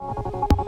you.